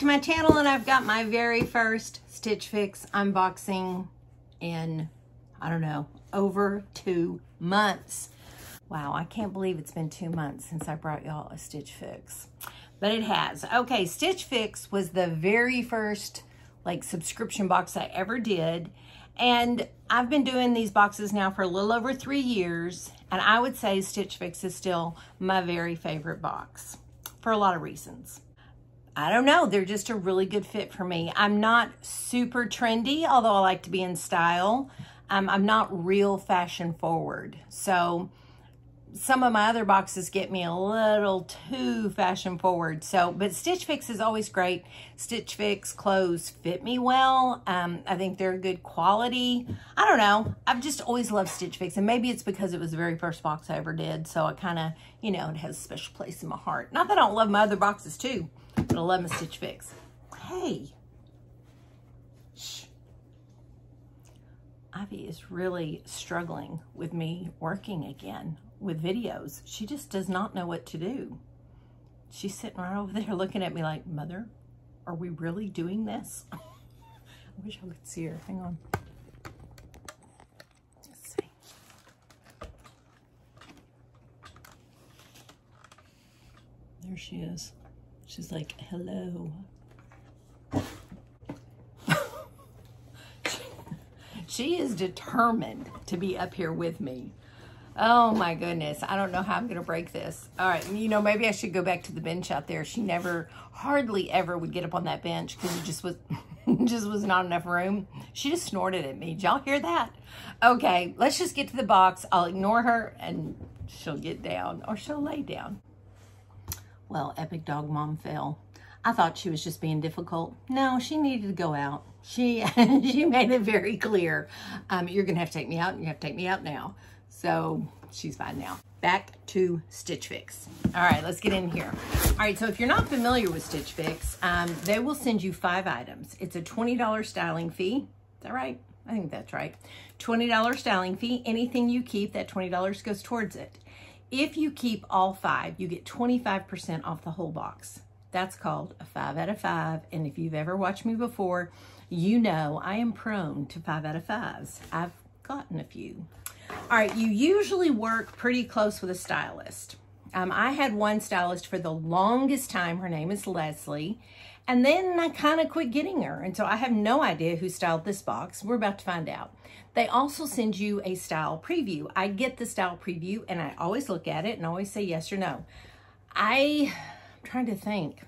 to my channel and I've got my very first Stitch Fix unboxing in, I don't know, over two months. Wow, I can't believe it's been two months since I brought y'all a Stitch Fix, but it has. Okay, Stitch Fix was the very first like subscription box I ever did and I've been doing these boxes now for a little over three years and I would say Stitch Fix is still my very favorite box for a lot of reasons. I don't know, they're just a really good fit for me. I'm not super trendy, although I like to be in style. Um, I'm not real fashion forward. So some of my other boxes get me a little too fashion forward. So, but Stitch Fix is always great. Stitch Fix clothes fit me well. Um, I think they're good quality. I don't know. I've just always loved Stitch Fix. And maybe it's because it was the very first box I ever did. So I kind of, you know, it has a special place in my heart. Not that I don't love my other boxes too, but I love my Stitch Fix. Hey. Shh. Ivy is really struggling with me working again with videos. She just does not know what to do. She's sitting right over there looking at me like, Mother, are we really doing this? I wish I could see her. Hang on. Let's see. There she is. She's like, hello. she is determined to be up here with me. Oh my goodness. I don't know how I'm going to break this. All right. You know, maybe I should go back to the bench out there. She never, hardly ever would get up on that bench because it just was, just was not enough room. She just snorted at me. Did y'all hear that? Okay. Let's just get to the box. I'll ignore her and she'll get down or she'll lay down. Well, Epic Dog Mom fell. I thought she was just being difficult. No, she needed to go out. She she made it very clear. Um, you're going to have to take me out you have to take me out now. So she's fine now. Back to Stitch Fix. All right, let's get in here. All right, so if you're not familiar with Stitch Fix, um, they will send you five items. It's a $20 styling fee. Is that right? I think that's right. $20 styling fee. Anything you keep, that $20 goes towards it. If you keep all five, you get 25% off the whole box. That's called a five out of five. And if you've ever watched me before, you know I am prone to five out of fives. I've gotten a few. All right, you usually work pretty close with a stylist. Um, I had one stylist for the longest time. Her name is Leslie. And then I kind of quit getting her. And so I have no idea who styled this box. We're about to find out. They also send you a style preview. I get the style preview and I always look at it and always say yes or no. I, I'm trying to think.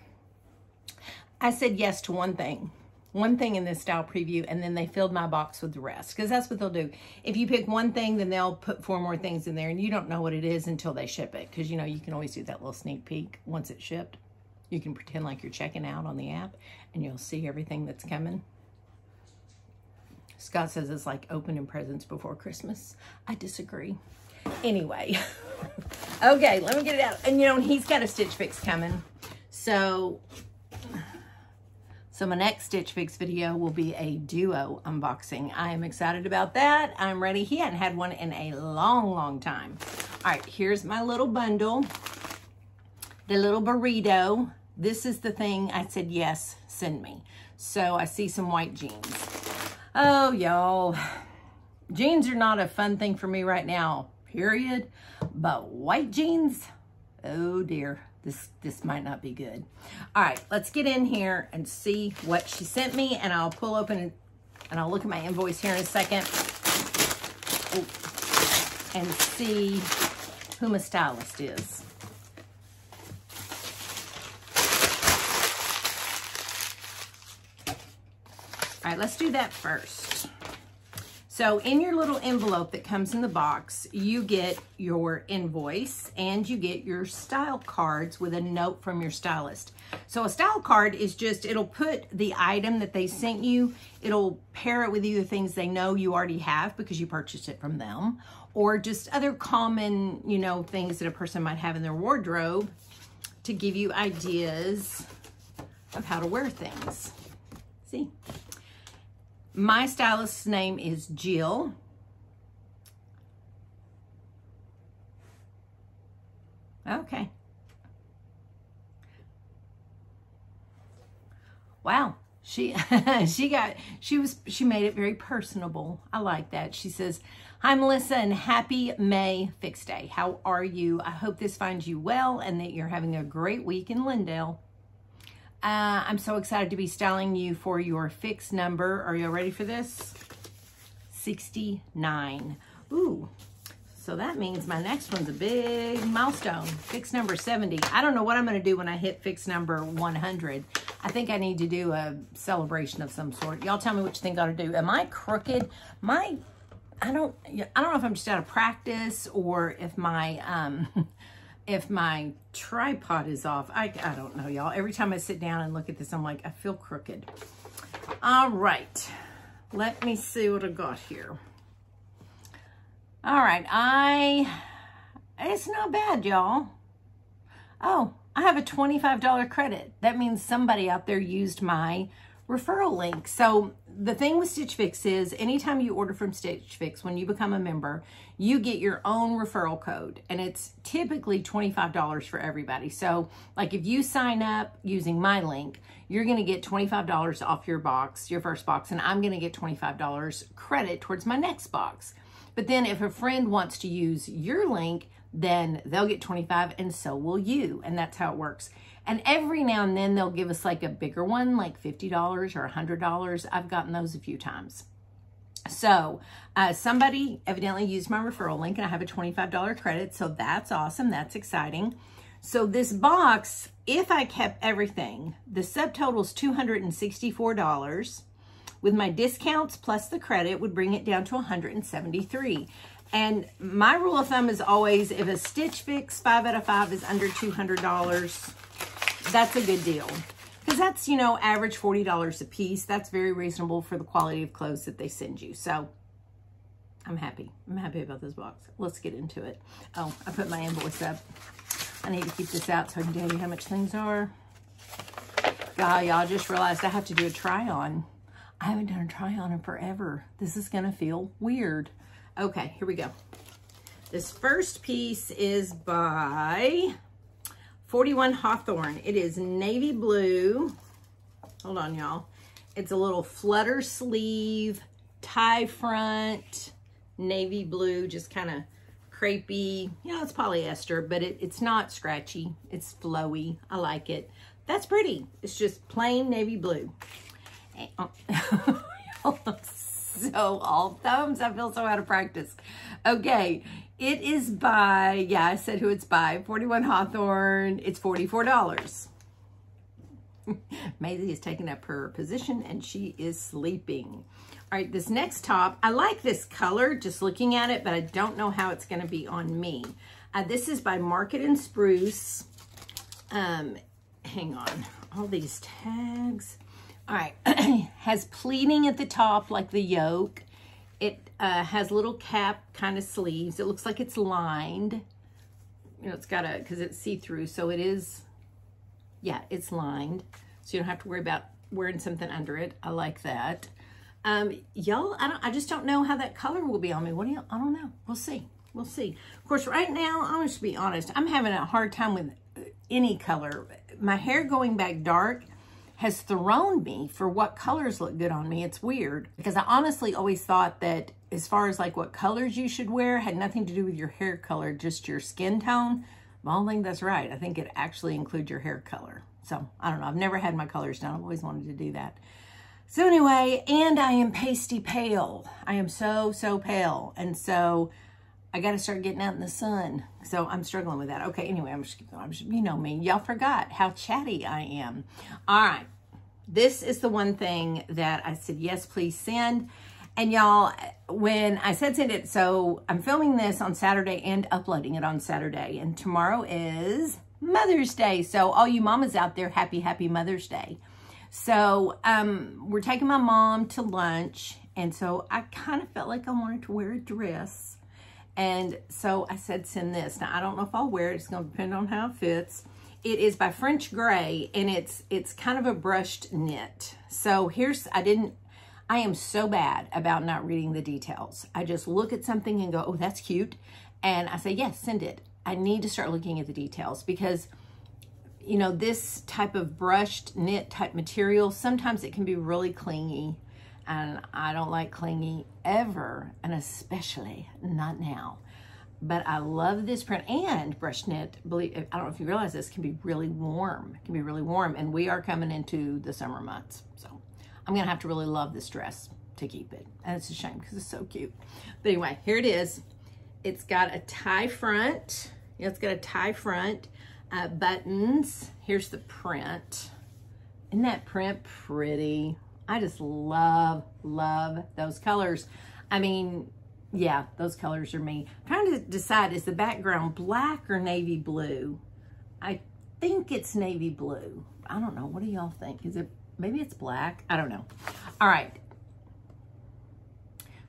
I said yes to one thing one thing in this style preview and then they filled my box with the rest because that's what they'll do. If you pick one thing, then they'll put four more things in there and you don't know what it is until they ship it because you know you can always do that little sneak peek once it's shipped. You can pretend like you're checking out on the app and you'll see everything that's coming. Scott says it's like opening presents before Christmas. I disagree. Anyway, okay, let me get it out. And you know, he's got a Stitch Fix coming. So so my next Stitch Fix video will be a duo unboxing. I am excited about that. I'm ready. He hadn't had one in a long, long time. All right, here's my little bundle. The little burrito. This is the thing I said, yes, send me. So I see some white jeans. Oh, y'all. Jeans are not a fun thing for me right now, period. But white jeans, oh dear this this might not be good. All right, let's get in here and see what she sent me, and I'll pull open and, I'll look at my invoice here in a second and see who my stylist is. All right, let's do that first. So in your little envelope that comes in the box, you get your invoice and you get your style cards with a note from your stylist. So a style card is just, it'll put the item that they sent you, it'll pair it with either things they know you already have because you purchased it from them, or just other common, you know, things that a person might have in their wardrobe to give you ideas of how to wear things. See? My stylist's name is Jill. Okay. Wow. She she got she was she made it very personable. I like that. She says, "Hi Melissa and happy May Fix Day. How are you? I hope this finds you well and that you're having a great week in Lindale. Uh, I'm so excited to be styling you for your fix number. Are you all ready for this? 69. Ooh, so that means my next one's a big milestone. Fix number 70. I don't know what I'm going to do when I hit fix number 100. I think I need to do a celebration of some sort. Y'all tell me what you think I ought to do. Am I crooked? My, I don't, I don't know if I'm just out of practice or if my, um, if my tripod is off. I, I don't know, y'all. Every time I sit down and look at this, I'm like, I feel crooked. All right. Let me see what I got here. All right, I, it's not bad, y'all. Oh, I have a $25 credit. That means somebody out there used my referral link. So the thing with Stitch Fix is anytime you order from Stitch Fix, when you become a member, you get your own referral code and it's typically $25 for everybody. So like if you sign up using my link, you're going to get $25 off your box, your first box, and I'm going to get $25 credit towards my next box. But then if a friend wants to use your link, then they'll get 25 and so will you. And that's how it works. And every now and then they'll give us like a bigger one, like $50 or $100. I've gotten those a few times. So uh, somebody evidently used my referral link and I have a $25 credit. So that's awesome. That's exciting. So this box, if I kept everything, the subtotal is $264 with my discounts plus the credit would bring it down to 173 and my rule of thumb is always if a Stitch Fix 5 out of 5 is under $200, that's a good deal. Because that's, you know, average $40 a piece. That's very reasonable for the quality of clothes that they send you. So I'm happy. I'm happy about this box. Let's get into it. Oh, I put my invoice up. I need to keep this out so I can tell you how much things are. God, y'all just realized I have to do a try on. I haven't done a try on in forever. This is going to feel weird. Okay, here we go. This first piece is by 41 Hawthorn. It is navy blue. Hold on, y'all. It's a little flutter sleeve, tie front, navy blue, just kind of crepey. You know, it's polyester, but it, it's not scratchy. It's flowy. I like it. That's pretty. It's just plain navy blue. Eh, oh. so all thumbs. I feel so out of practice. Okay, it is by, yeah, I said who it's by, 41 Hawthorn. It's $44. Maisie is taking up her position and she is sleeping. All right, this next top, I like this color, just looking at it, but I don't know how it's gonna be on me. Uh, this is by Market and Spruce. Um, hang on, all these tags. All right, has pleating at the top like the yoke. It uh, has little cap kind of sleeves. It looks like it's lined. You know, it's got a, because it's see-through, so it is, yeah, it's lined. So you don't have to worry about wearing something under it. I like that. Um, y'all, I, don't, I just don't know how that color will be on me. What do you, I don't know. We'll see. We'll see. Of course, right now, I'm just be honest, I'm having a hard time with any color. My hair going back dark has thrown me for what colors look good on me. It's weird because I honestly always thought that as far as like what colors you should wear had nothing to do with your hair color, just your skin tone. I don't think that's right. I think it actually includes your hair color. So I don't know. I've never had my colors done. I've always wanted to do that. So anyway, and I am pasty pale. I am so, so pale. And so I got to start getting out in the sun. So I'm struggling with that. Okay, anyway, I'm just, you know me. Y'all forgot how chatty I am. All right. This is the one thing that I said, yes, please send. And y'all, when I said send it, so I'm filming this on Saturday and uploading it on Saturday. And tomorrow is Mother's Day. So all you mamas out there, happy, happy Mother's Day. So um, we're taking my mom to lunch. And so I kind of felt like I wanted to wear a dress. And so I said, send this. Now, I don't know if I'll wear it. It's going to depend on how it fits. It is by French Gray, and it's it's kind of a brushed knit. So here's, I didn't, I am so bad about not reading the details. I just look at something and go, oh, that's cute. And I say, yes, send it. I need to start looking at the details because you know, this type of brushed knit type material, sometimes it can be really clingy and I don't like clingy ever, and especially not now. But I love this print and brush knit. Believe I don't know if you realize this can be really warm. It can be really warm, and we are coming into the summer months, so I'm gonna have to really love this dress to keep it. And it's a shame because it's so cute. But anyway, here it is. It's got a tie front. Yeah, It's got a tie front, uh, buttons. Here's the print. Isn't that print pretty? I just love, love those colors. I mean, yeah, those colors are me. I'm trying to decide, is the background black or navy blue? I think it's navy blue. I don't know. What do y'all think? Is it, maybe it's black? I don't know. All right.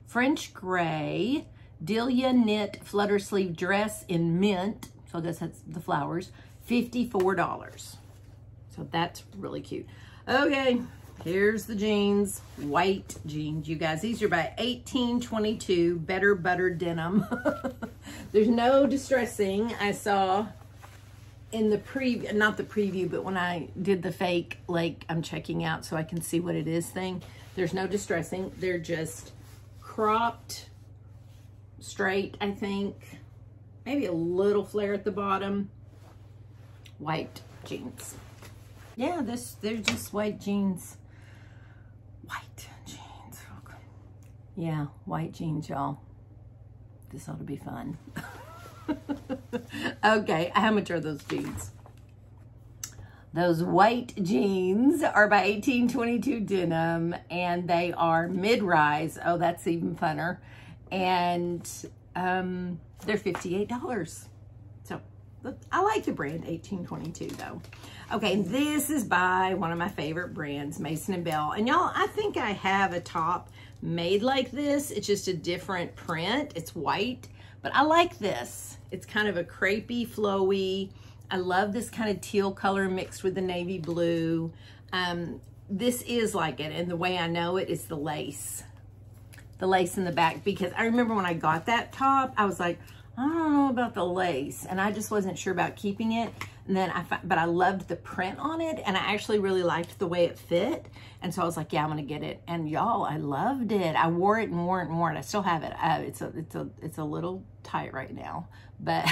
French gray, Dahlia knit flutter sleeve dress in mint. So I guess that's the flowers. $54. So that's really cute. Okay, Here's the jeans, white jeans, you guys. These are by 1822 Better Butter Denim. There's no distressing. I saw in the preview, not the preview, but when I did the fake, like I'm checking out so I can see what it is thing. There's no distressing. They're just cropped, straight, I think. Maybe a little flare at the bottom. White jeans. Yeah, this they're just white jeans. White jeans. Yeah, white jeans, y'all. This ought to be fun. okay, how much are those jeans? Those white jeans are by 1822 Denim, and they are mid-rise. Oh, that's even funner. And um, they're $58. I like the brand 1822, though. Okay, this is by one of my favorite brands, Mason & Belle. And y'all, I think I have a top made like this. It's just a different print. It's white, but I like this. It's kind of a crepey, flowy. I love this kind of teal color mixed with the navy blue. Um, this is like it, and the way I know it is the lace. The lace in the back, because I remember when I got that top, I was like, I don't know about the lace, and I just wasn't sure about keeping it. And then I, but I loved the print on it and I actually really liked the way it fit. And so I was like, yeah, I'm going to get it. And y'all, I loved it. I wore it and wore it and wore it. I still have it. It's a, it's a, it's a little tight right now, but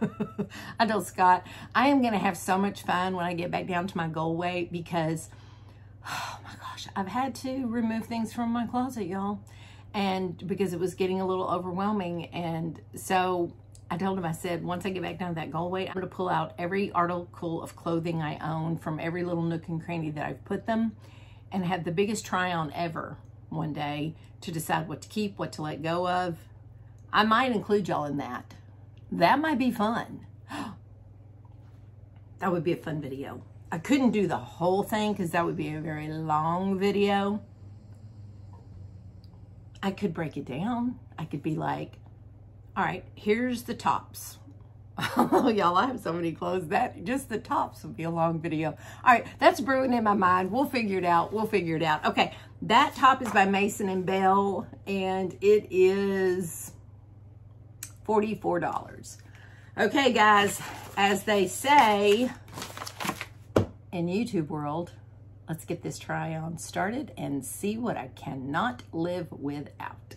I told Scott, I am going to have so much fun when I get back down to my goal weight because, oh my gosh, I've had to remove things from my closet, y'all. And because it was getting a little overwhelming. And so I told him, I said, once I get back down to that goal weight, I'm going to pull out every article of clothing I own from every little nook and cranny that I've put them and have the biggest try on ever one day to decide what to keep, what to let go of. I might include y'all in that. That might be fun. that would be a fun video. I couldn't do the whole thing because that would be a very long video. I could break it down. I could be like, all right, here's the tops. Oh, y'all, I have so many clothes that just the tops will be a long video. All right, that's brewing in my mind. We'll figure it out. We'll figure it out. Okay, that top is by Mason and Belle, and it is $44. Okay, guys, as they say in YouTube world, let's get this try on started and see what I cannot live without.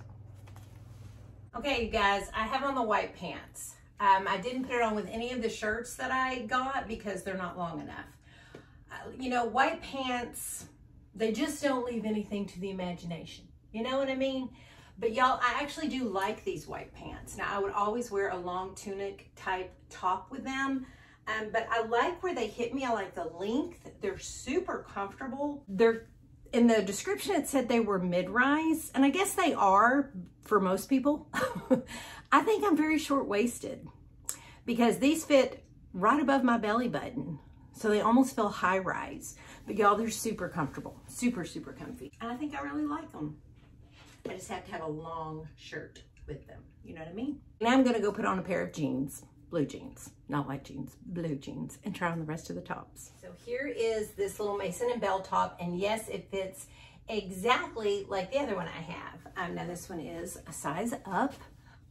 Okay, you guys, I have on the white pants. Um, I didn't put it on with any of the shirts that I got because they're not long enough. Uh, you know, white pants, they just don't leave anything to the imagination. You know what I mean? But y'all, I actually do like these white pants. Now, I would always wear a long tunic type top with them. Um, but I like where they hit me. I like the length. They're super comfortable. They're in the description, it said they were mid-rise, and I guess they are for most people. I think I'm very short-waisted because these fit right above my belly button. So they almost feel high-rise. But y'all, they're super comfortable. Super, super comfy. And I think I really like them. I just have to have a long shirt with them. You know what I mean? Now I'm to go put on a pair of jeans blue jeans, not white jeans, blue jeans, and try on the rest of the tops. So here is this little Mason and Belle top, and yes, it fits exactly like the other one I have. Um, now this one is a size up.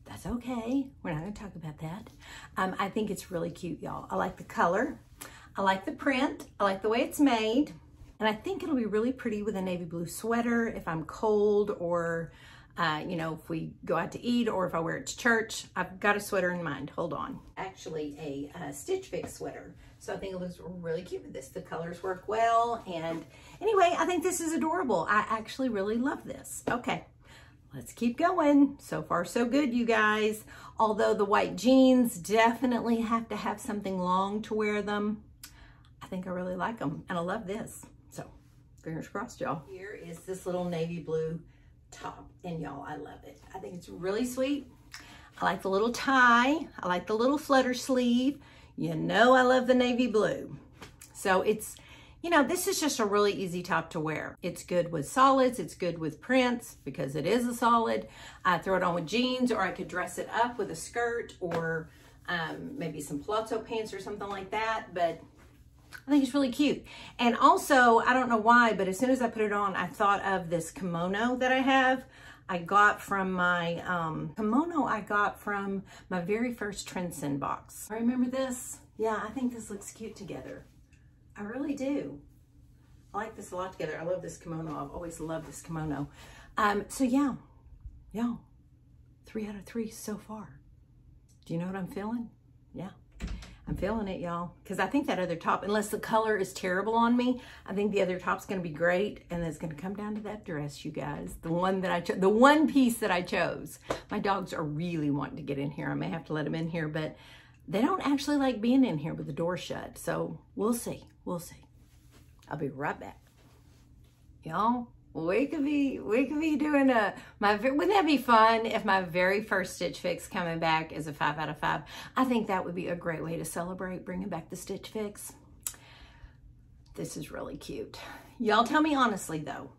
That's okay. We're not gonna talk about that. Um, I think it's really cute, y'all. I like the color. I like the print. I like the way it's made. And I think it'll be really pretty with a navy blue sweater if I'm cold or, uh, you know, if we go out to eat or if I wear it to church. I've got a sweater in mind. Hold on. Actually, a uh, Stitch Fix sweater. So I think it looks really cute with this. The colors work well. And anyway, I think this is adorable. I actually really love this. Okay, let's keep going. So far, so good, you guys. Although the white jeans definitely have to have something long to wear them. I think I really like them. And I love this. So fingers crossed, y'all. Here is this little navy blue top. And y'all, I love it. I think it's really sweet. I like the little tie. I like the little flutter sleeve. You know I love the navy blue. So it's, you know, this is just a really easy top to wear. It's good with solids. It's good with prints because it is a solid. I throw it on with jeans or I could dress it up with a skirt or um, maybe some palazzo pants or something like that. But I think it's really cute. And also, I don't know why, but as soon as I put it on, I thought of this kimono that I have. I got from my um, kimono I got from my very first Trendsend box. I remember this. Yeah, I think this looks cute together. I really do. I like this a lot together. I love this kimono. I've always loved this kimono. Um, so yeah, yeah, three out of three so far. Do you know what I'm feeling? Yeah. I'm feeling it, y'all. Because I think that other top, unless the color is terrible on me, I think the other top's going to be great. And it's going to come down to that dress, you guys. The one that I chose, the one piece that I chose. My dogs are really wanting to get in here. I may have to let them in here, but they don't actually like being in here with the door shut. So we'll see. We'll see. I'll be right back. Y'all, we could be we could be doing a my wouldn't that be fun if my very first stitch fix coming back is a five out of five? I think that would be a great way to celebrate bringing back the stitch fix. This is really cute. Y'all tell me honestly though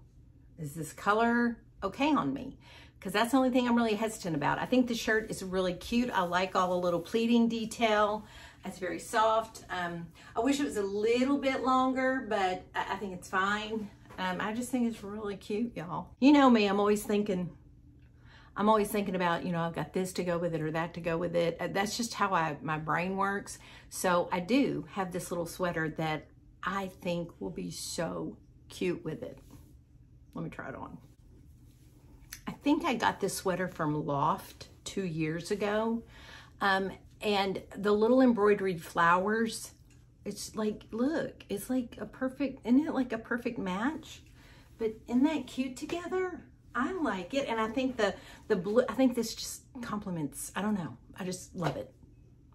is this color okay on me? Because that's the only thing i'm really hesitant about. I think the shirt is really cute. I like all the little pleating detail. It's very soft. Um, i wish it was a little bit longer but i, I think it's fine um, I just think it's really cute, y'all. You know me, I'm always thinking, I'm always thinking about, you know, I've got this to go with it or that to go with it. Uh, that's just how I my brain works. So I do have this little sweater that I think will be so cute with it. Let me try it on. I think I got this sweater from Loft two years ago. Um, and the little embroidered flowers it's like, look, it's like a perfect, isn't it like a perfect match? But isn't that cute together? I like it. And I think the, the blue, I think this just complements, I don't know. I just love it.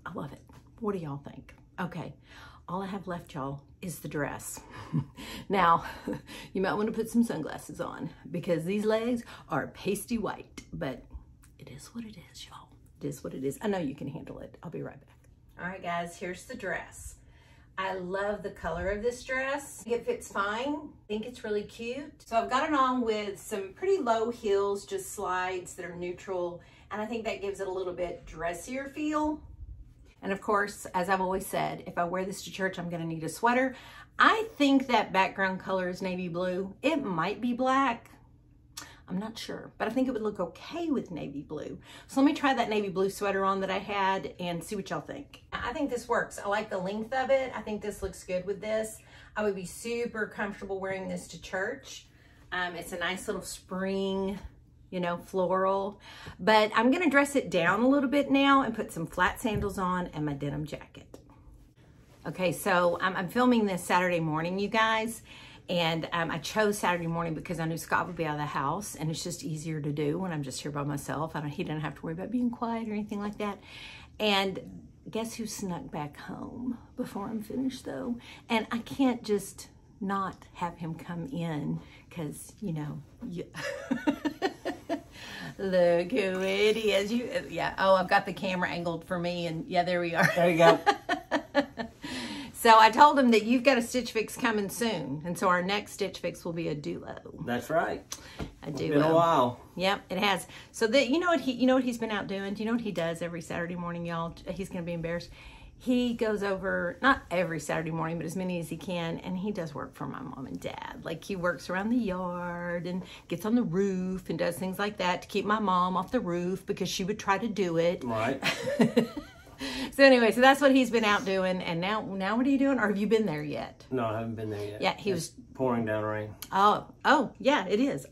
I love it. What do y'all think? Okay. All I have left, y'all, is the dress. now, you might want to put some sunglasses on because these legs are pasty white, but it is what it is, y'all. It is what it is. I know you can handle it. I'll be right back. All right, guys, here's the dress. I love the color of this dress. It fits fine. I think it's really cute. So I've got it on with some pretty low heels, just slides that are neutral. And I think that gives it a little bit dressier feel. And of course, as I've always said, if I wear this to church, I'm gonna need a sweater. I think that background color is navy blue. It might be black. I'm not sure, but I think it would look okay with navy blue. So let me try that navy blue sweater on that I had and see what y'all think. I think this works. I like the length of it. I think this looks good with this. I would be super comfortable wearing this to church. Um, it's a nice little spring, you know, floral. But I'm gonna dress it down a little bit now and put some flat sandals on and my denim jacket. Okay, so I'm, I'm filming this Saturday morning, you guys. And um, I chose Saturday morning because I knew Scott would be out of the house and it's just easier to do when I'm just here by myself. I don't, he didn't have to worry about being quiet or anything like that. And guess who snuck back home before I'm finished though? And I can't just not have him come in because, you know, you Look who it is. You, yeah. Oh, I've got the camera angled for me, and yeah, there we are. There you go. So I told him that you've got a Stitch Fix coming soon. And so our next Stitch Fix will be a duo. That's right. A duo. Been a while. Yep, it has. So that you know what he you know what he's been out doing? Do you know what he does every Saturday morning, y'all? He's gonna be embarrassed. He goes over not every Saturday morning, but as many as he can, and he does work for my mom and dad. Like he works around the yard and gets on the roof and does things like that to keep my mom off the roof because she would try to do it. Right. so anyway, so that's what he's been out doing. And now, now what are you doing? Or have you been there yet? No, I haven't been there yet. Yeah, he It's was- pouring down rain. Oh, oh, yeah, it is.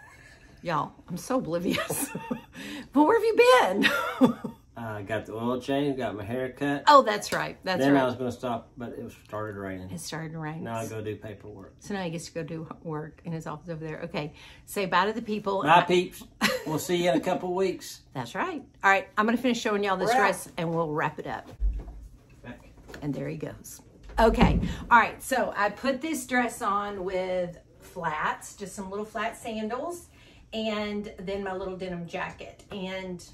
Y'all, I'm so oblivious. but where have you been? I got the oil change, got my hair cut. oh, that's right. That's then I right. was going to stop, but it started raining. It started to rain. Now I go do paperwork. So now he gets to go do work in his office over there. Okay, say bye to the people. Bye, peeps. We'll see you in a couple weeks. That's right. All right, I'm going to finish showing y'all this Wrap. dress and we'll wrap it up. And there he goes. Okay. All right. So I put this dress on with flats, just some little flat sandals, and then my little denim jacket. And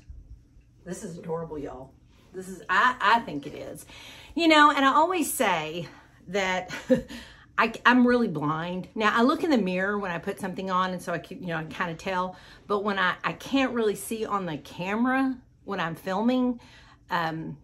this is adorable, y'all. This is, I, I think it is. You know, and I always say that I, I'm really blind. Now, I look in the mirror when I put something on, and so I can, you know, I kind of tell. But when I, I can't really see on the camera when I'm filming, um,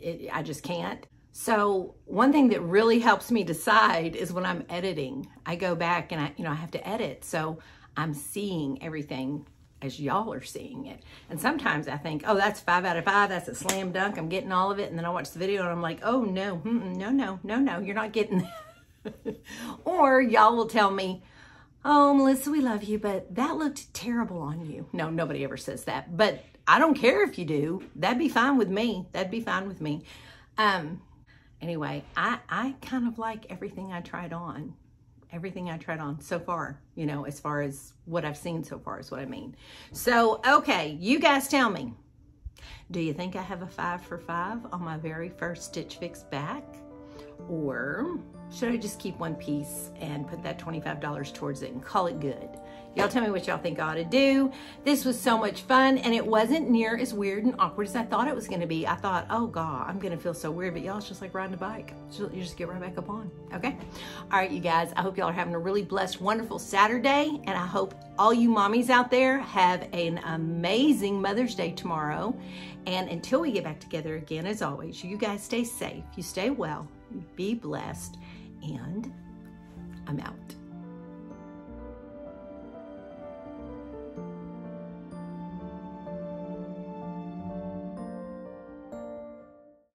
it, I just can't. So one thing that really helps me decide is when I'm editing. I go back and I, you know, I have to edit. So I'm seeing everything as y'all are seeing it. And sometimes I think, oh, that's five out of five. That's a slam dunk. I'm getting all of it. And then I watch the video and I'm like, oh, no, no, no, no, no, you're not getting that. or y'all will tell me, oh, Melissa, we love you, but that looked terrible on you. No, nobody ever says that. But I don't care if you do. That'd be fine with me. That'd be fine with me. Um, anyway, I, I kind of like everything I tried on. Everything I tried on so far, you know, as far as what I've seen so far is what I mean. So, okay, you guys tell me. Do you think I have a five for five on my very first Stitch Fix back? Or should I just keep one piece and put that $25 towards it and call it good? Y'all tell me what y'all think I ought to do. This was so much fun and it wasn't near as weird and awkward as I thought it was going to be. I thought, oh God, I'm going to feel so weird, but y'all, it's just like riding a bike. You just get right back up on, okay? All right, you guys, I hope y'all are having a really blessed, wonderful Saturday and I hope all you mommies out there have an amazing Mother's Day tomorrow. And until we get back together again, as always, you guys stay safe, you stay well, be blessed, and I'm out.